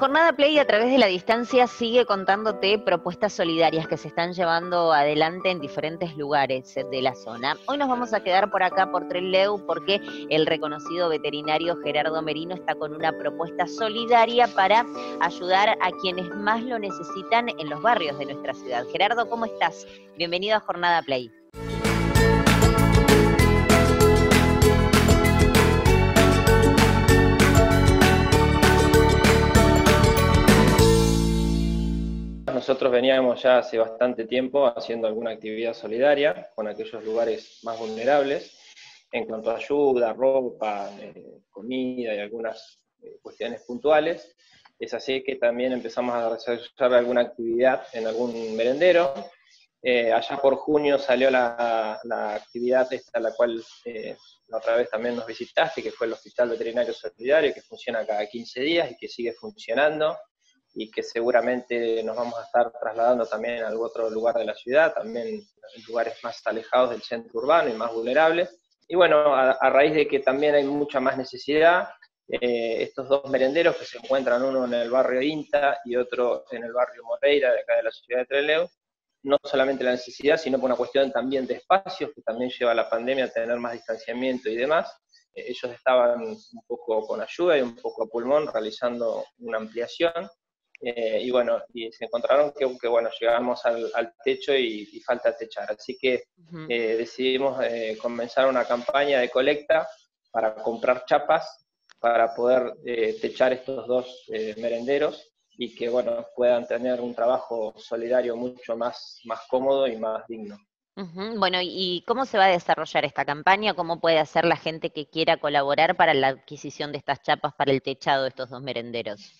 Jornada Play a través de la distancia sigue contándote propuestas solidarias que se están llevando adelante en diferentes lugares de la zona. Hoy nos vamos a quedar por acá por Trelew porque el reconocido veterinario Gerardo Merino está con una propuesta solidaria para ayudar a quienes más lo necesitan en los barrios de nuestra ciudad. Gerardo, ¿cómo estás? Bienvenido a Jornada Play. Nosotros veníamos ya hace bastante tiempo haciendo alguna actividad solidaria con aquellos lugares más vulnerables en cuanto a ayuda, ropa, eh, comida y algunas eh, cuestiones puntuales. Es así que también empezamos a desarrollar alguna actividad en algún merendero. Eh, allá por junio salió la, actividad esta, la cual la otra vez también nos visitaste, que fue el Hospital Veterinario Solidario, que funciona cada 15 días y que sigue funcionando y que seguramente nos vamos a estar trasladando también a algún otro lugar de la ciudad, también lugares más alejados del centro urbano y más vulnerables. Y bueno, a, raíz de que también hay mucha más necesidad, eh, estos dos merenderos que se encuentran uno en el barrio Inta y otro en el barrio Moreira, de acá de la ciudad de Trelew, no solamente la necesidad, sino por una cuestión también de espacios, que también lleva la pandemia a tener más distanciamiento y demás. Eh, ellos estaban un poco con ayuda y un poco a pulmón realizando una ampliación eh, y bueno, y se encontraron que, que bueno, llegamos al, techo y, falta techar. Así que eh, decidimos eh, comenzar una campaña de colecta para comprar chapas para poder techar estos dos merenderos y que bueno, puedan tener un trabajo solidario mucho más, más cómodo y más digno. Bueno, ¿y cómo se va a desarrollar esta campaña? ¿Cómo puede hacer la gente que quiera colaborar para la adquisición de estas chapas para el techado de estos dos merenderos?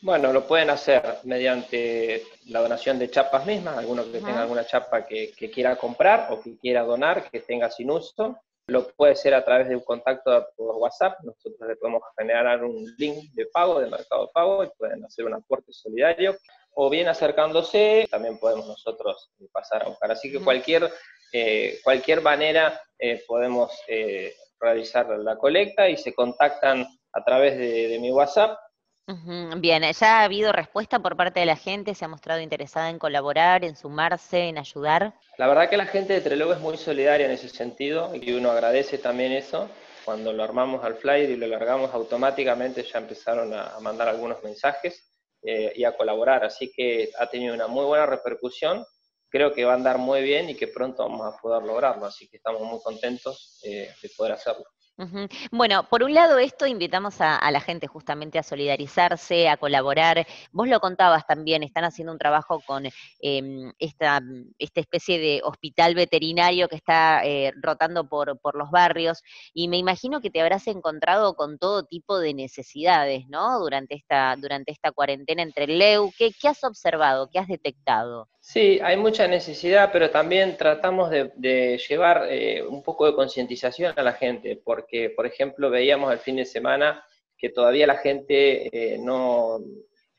Bueno, lo pueden hacer mediante la donación de chapas mismas, alguno que tenga alguna chapa que, quiera comprar o que quiera donar, que tenga sin uso. Lo puede ser a través de un contacto por WhatsApp. Nosotros le podemos generar un link de pago, de mercado pago, y pueden hacer un aporte solidario. O bien acercándose, también podemos nosotros pasar a buscar. Así que cualquier, eh, cualquier manera eh, podemos eh, realizar la colecta y se contactan a través de mi WhatsApp Bien, ¿ya ha habido respuesta por parte de la gente? ¿Se ha mostrado interesada en colaborar, en sumarse, en ayudar? La verdad que la gente de Trelog es muy solidaria en ese sentido y uno agradece también eso. Cuando lo armamos al flyer y lo largamos automáticamente ya empezaron a mandar algunos mensajes eh, y a colaborar, así que ha tenido una muy buena repercusión. Creo que va a andar muy bien y que pronto vamos a poder lograrlo, así que estamos muy contentos eh, de poder hacerlo. Bueno, por un lado esto invitamos a, la gente justamente a solidarizarse, a colaborar. Vos lo contabas también, están haciendo un trabajo con em, esta, esta, especie de hospital veterinario que está eh, rotando por, por, los barrios y me imagino que te habrás encontrado con todo tipo de necesidades, ¿no? Durante esta, durante esta cuarentena entre el LEU. ¿Qué, ¿Qué has observado? ¿Qué has detectado? Sí, hay mucha necesidad, pero también tratamos de, llevar eh, un poco de concientización a la gente, porque, por ejemplo, veíamos el fin de semana que todavía la gente eh, no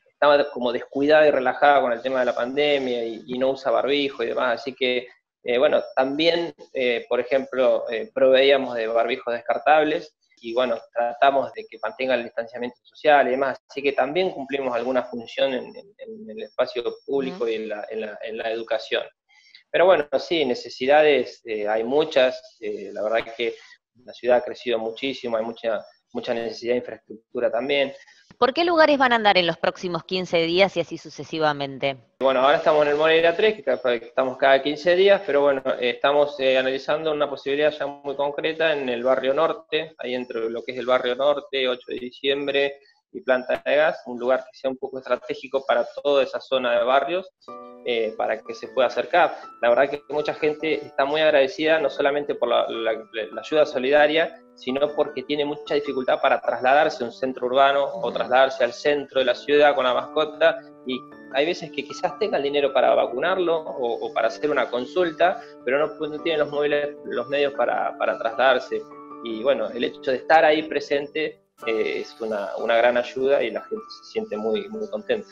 estaba como descuidada y relajada con el tema de la pandemia y, no usa barbijo y demás, así que, eh, bueno, también, por ejemplo, proveíamos de barbijos descartables y bueno, tratamos de que mantenga el distanciamiento social y demás, así que también cumplimos alguna función en, el espacio público y en la, en la, educación. Pero bueno, sí, necesidades eh, hay muchas, eh, la verdad que la ciudad ha crecido muchísimo, hay mucha, mucha necesidad de infraestructura también. ¿Por qué lugares van a andar en los próximos 15 días y así sucesivamente? Bueno, ahora estamos en el Moreira 3, que estamos cada 15 días, pero bueno, eh, estamos eh, analizando una posibilidad ya muy concreta en el barrio norte, ahí entre lo que es el barrio norte, 8 de diciembre y Planta de Gas, un lugar que sea un poco estratégico para toda esa zona de barrios, eh, para que se pueda acercar. La verdad que mucha gente está muy agradecida, no solamente por la ayuda solidaria, sino porque tiene mucha dificultad para trasladarse a un centro urbano o trasladarse al centro de la ciudad con la mascota y hay veces que quizás tenga el dinero para vacunarlo o, para hacer una consulta, pero no, pues, no tiene los, móviles, los medios para, para, trasladarse. Y bueno, el hecho de estar ahí presente eh, es una, una gran ayuda y la gente se siente muy, muy contenta.